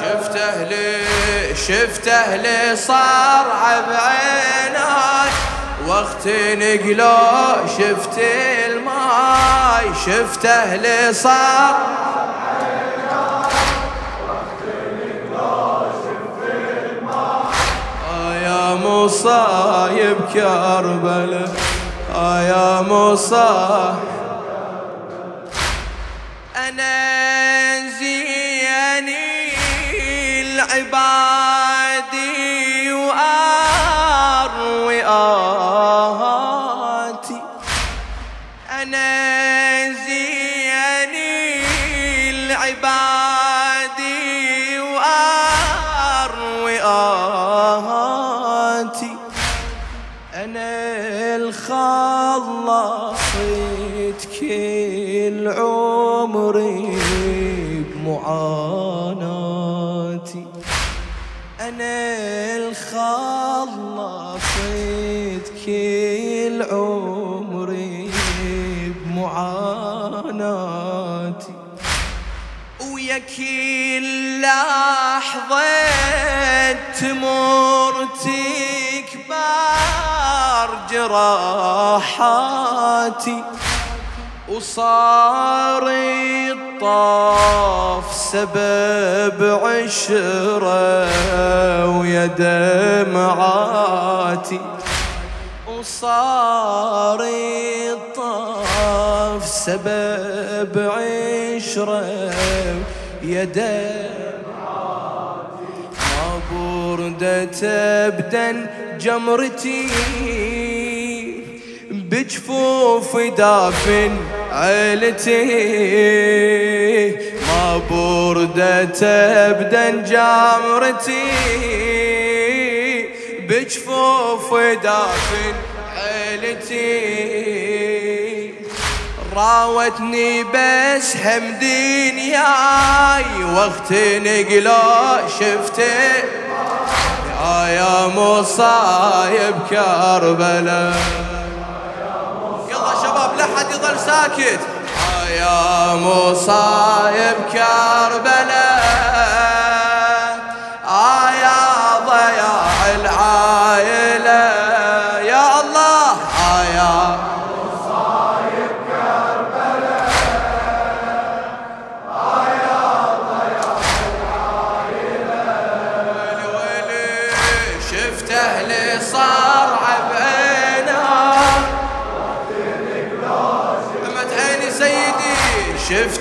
شفت أهلي شفت أهلي صار بعيناي وقت نقلو شفت الماي. شفت أهلي صار مصايب كربلاء آه يا مصايب أنا كل عمري بمعاناتي. أنا الخلصت كل عمري بمعاناتي. ويا كل لحظة تمر تكبر جراحاتي وصار الطاف سبب عشرة ويا دمعاتي وصار الطاف سبب عشرة يا دمعاتي ما بردت ابدا جمرتي بجفوف دافن عيلتي ما بردت ابدا جمرتي بجفوف دافن عيلتي. راوتني بس هم دنياي وقت نقلو شفته. يا مصايب كربلاء ساكت آه يا مصايب كربلاء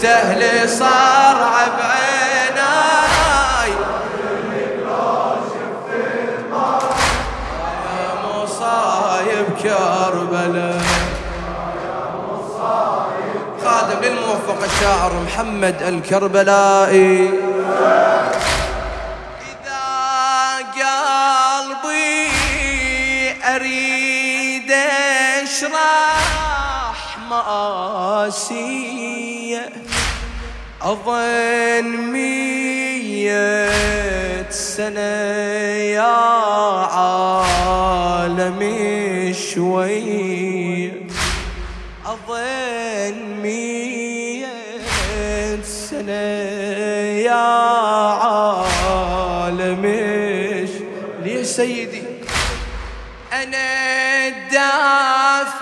شفت أهلي صار عبينا يا مصايب كربلاء خادم للموفق الشاعر محمد الكربلائي. أريد أشرح مآسي أظن مية سنة يا عالمي شوي أظن مية سنة يا عالمش ليه سيدي؟ أنا الدافين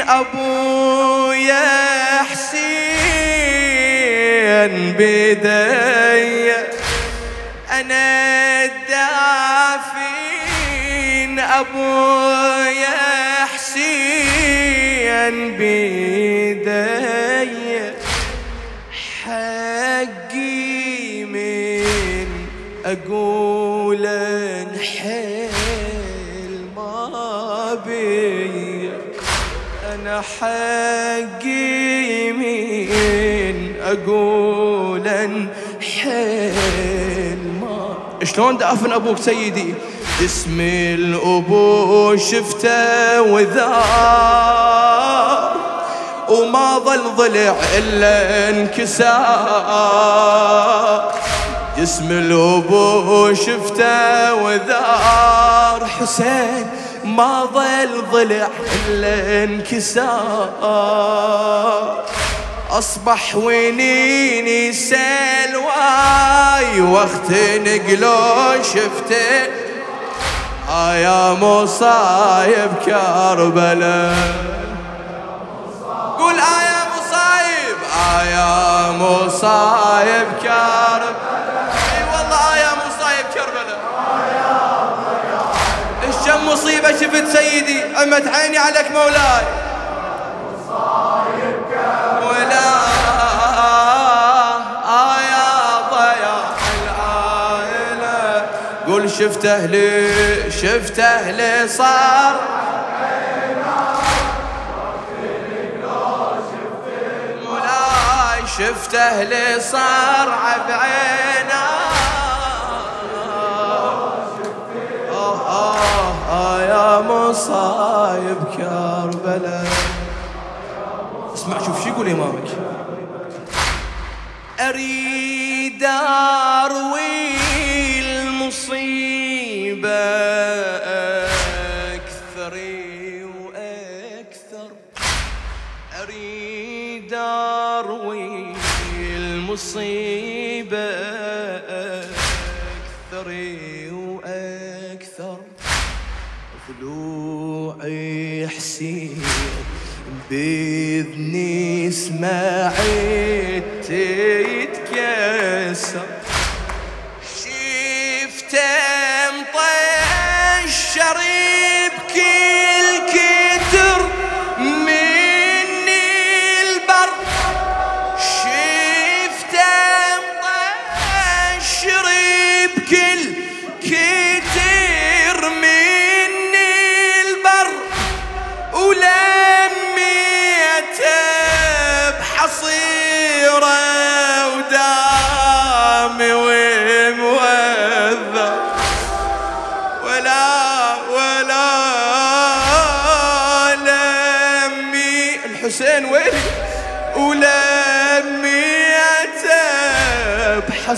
أبويا. بدي أنا الدافين أبويا حسين بدي حقي من أقول انحل ما بي. أنا حقي من أقول ما شلون دافن أبوك سيدي؟ اسم الأبو شفته وذار وما ظل ضلع إلا انكسار. جسم الأبو شفته وذار حسين ما ظل ضلع إلا انكسار. أصبح ونيني سلواي وقت نقلو شفته. يا مصايب كربلاء. قول آية مصايب آية مصايب كربلاء. إي والله آية مصايب كربلاء. الشم مصيبة شفت سيدي؟ عمت عيني عليك مولاي. قول شفت أهلي شفت أهلي صار. مولاي شفت أهلي صار بعينا آه آه آه يا مصايب كربلاء اسمع شوف شو يقول إمامك؟ أريد أكثر. وأكثر ضلوعي حسين بإذني سمعت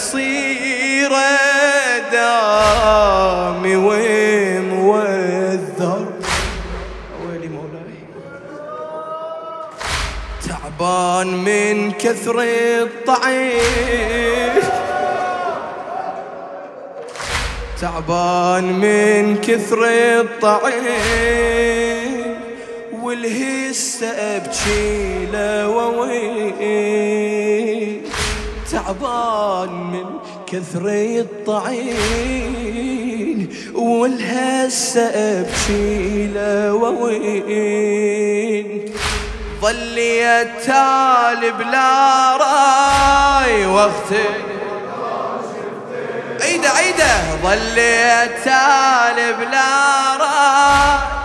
بحصيرة دامي وموذر ويلي مولاي. تعبان من كثر الطعيم. تعبان من كثر الطعيم. والهسة ابكي لوين تعبان من كثر الطعين والهسة ابكي لوين ظلي التالي بلا راي وقتي عيدة عيدة. ظلي التالي بلا راي.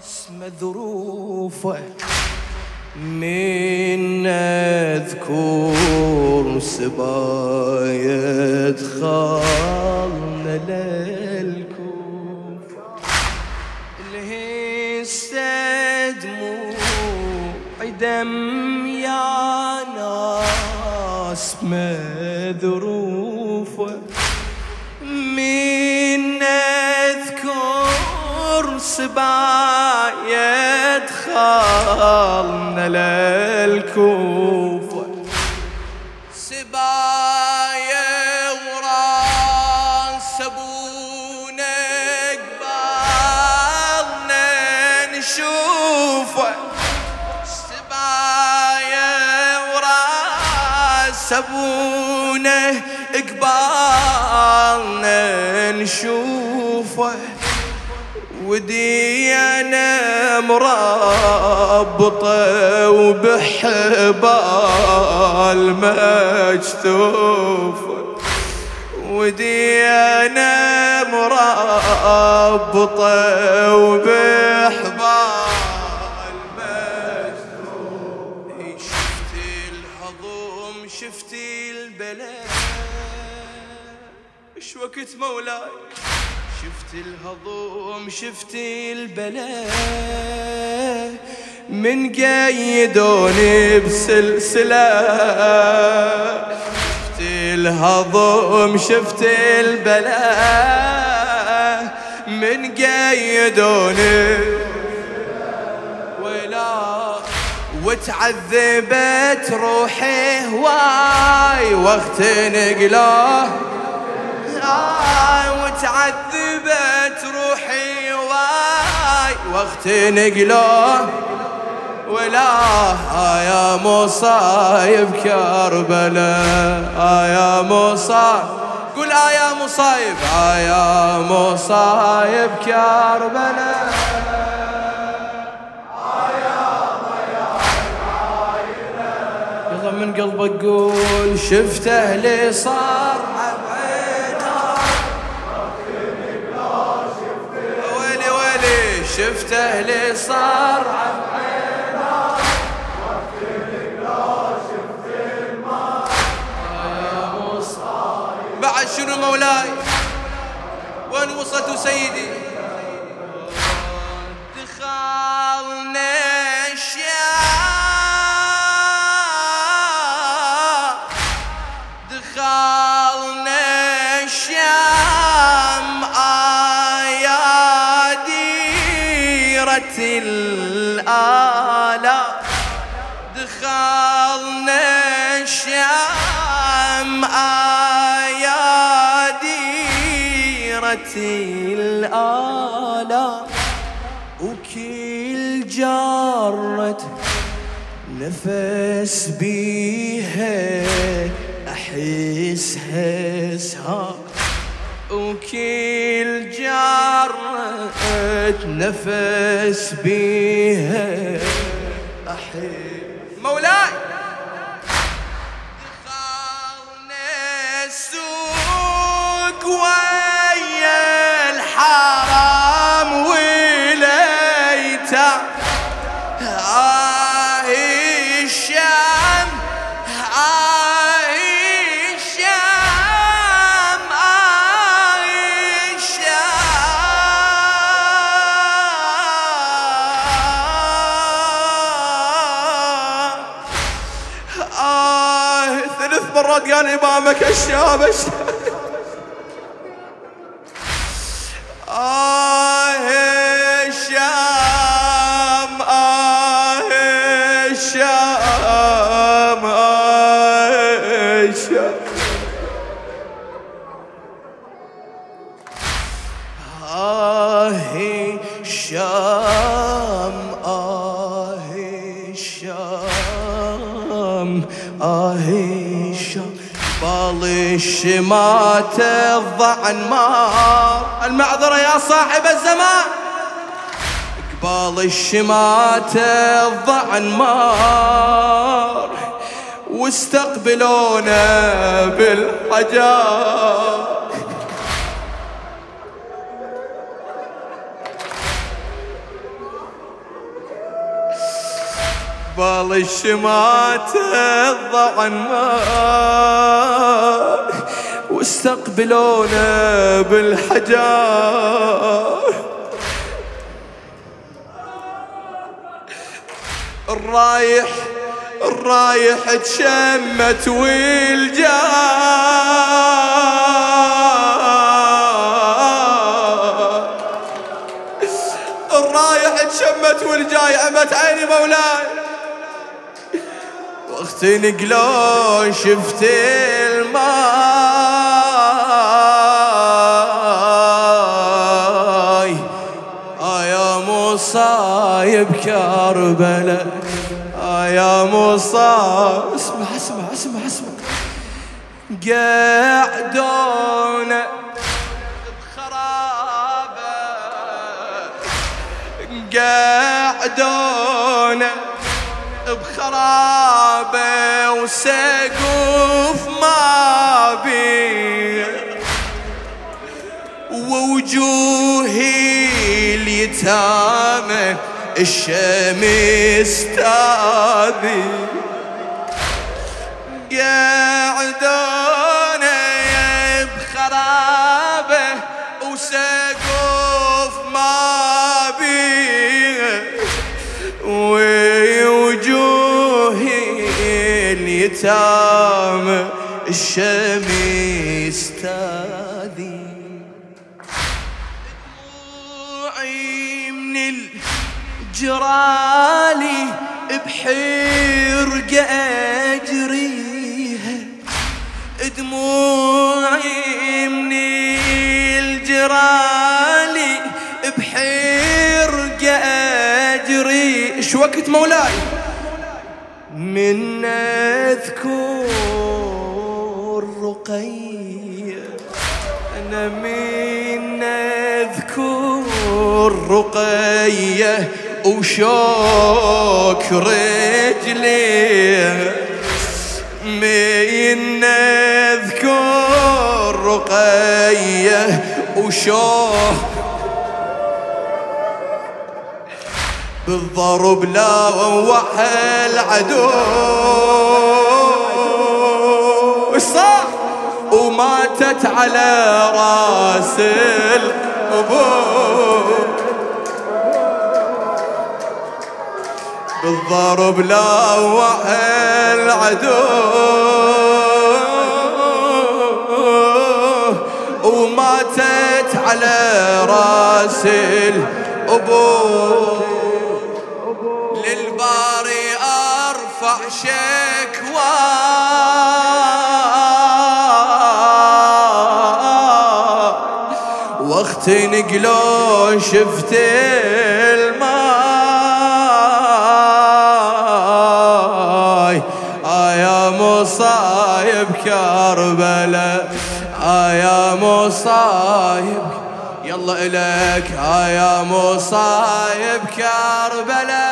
ناس مذروفة من اذكر سبايا دخلنا للكوفة. الهسه دموع دم يا ناس مذروفة من اذكر سبايا دخلنا للكوفة. سبايا وراس ابونا قبالنا نشوفه. سبايا وراس ابونا قبالنا نشوفه. ودينا مربطة وبحبال مجتوفة ودينا مربطة وبحبال مجتوفة شفت الهضم شفت البلاء إيش وقت مولاي؟ شفت الهضوم شفت البلاء. من قيدوني بسلسلة. شفت الهضوم شفت البلاء. من قيدوني ولا وتعذبت روحي هواي وقت نقلاه وتعذبت روحي واي وقت نقلوه ولا يا مصايب كربلاء يا مصايب قول يا مصايب يا مصايب كربلاء من قلبك قول شفته لي صار شفته لي صار شنو مولاي؟ وين وصلت سيدي؟ دخلنا وكل جارة نفس بيها أحس هسها وكل جارة نفس بيها مرات قال إمامك الشام الشام الشام آه الشام آه الشام آه الشام آه الشام بال الشمات الضعن مار المعذرة يا صاحب الشمات الضعن مار واستقبلونا بالحجار. بال الشمات الضعن مار واستقبلونا بالحجار. الرايح الرايح تشمت والجار الرايح تشمت والجاي عمت عيني مولاي. وقت نقلو شفت الماي. آه يا مصايب كربلاء يا مصايب اسمع اسمع اسمع اسمع. قاعدون بخرابة. قاعدون بخرابة وسقف ما بي ووجوهي اليتامى الشمس تاذي قاعدون بخرابة وسقف ما بيه. ووجوه اليتامى الشمس تاذي الجرالي بحرقة أجريها دموعي من الجرالي بحرقة أجري. إيش وقت مولاي؟ من أذكر رقية. أنا من أذكر رقية. وشوك رجلي من اذكر رقية وشوك بالضرب لا وحى العدو. صح وماتت على راس القبور. بالضرب لا العدو وماتت على راس الابو للباري أرفع شكوى. وأختنق لو شفت يا مصايب يلا إليك. يا مصايب كربلاء